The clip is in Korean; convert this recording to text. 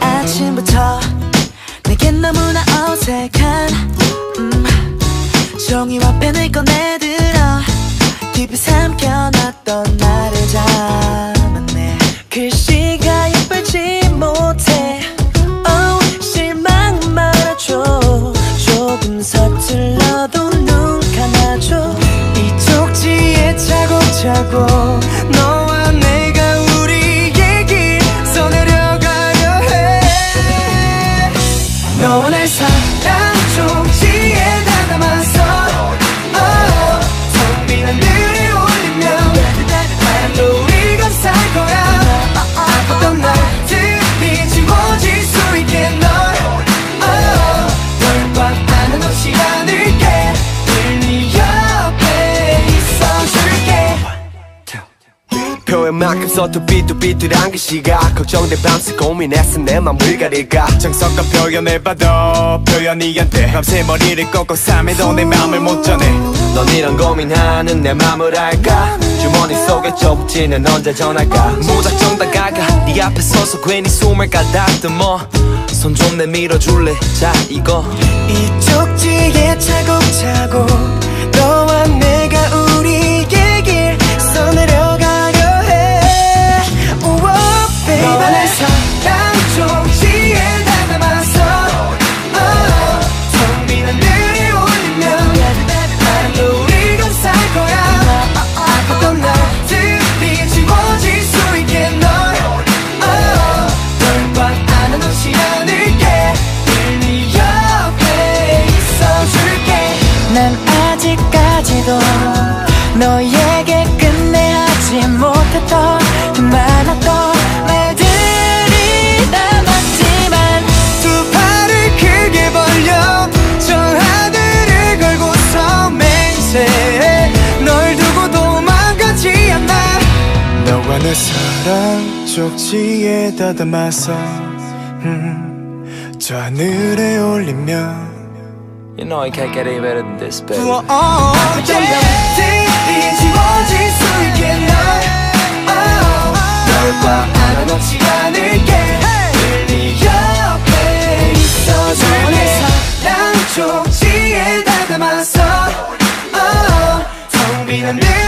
아침부터 내겐 너무나 어색한 음, 종이와 펜을 꺼내들어 깊이 삼켜놨던 나를 잡았네. 글씨가 예쁠지 못해. Oh, 실망 말아줘. 조금 서툴러도 눈 감아줘. 이 쪽지에 차곡차곡 표현만큼 써도 삐뚤삐뚤한 글씨가 걱정돼 밤새 고민했어 내 맘을 가릴까 정성껏 표현해봐도 표현이 안돼. 밤새 머리를 꺾고 삶에도 내 맘을 못 전해. 넌 이런 고민하는 내 맘을 알까? 주머니 속에 쪽지는 언제 전할까? 무작정 다가가. 네 앞에 서서 괜히 숨을 가다듬어. 손 좀 내밀어 줄래? 자 이거. 이 쪽지에 차곡차 아직까지도 너에게 끝내 하지 못했던 그 많았던 말들이 남았지만 두 팔을 크게 벌려 저 하늘을 걸고서 맹세해 널 두고 도망가지 않아. 너와 내 사랑 쪽지에 다 담아서 음, 저 하늘에 올리면 You know I can't get any better than this, baby. Oh, yeah.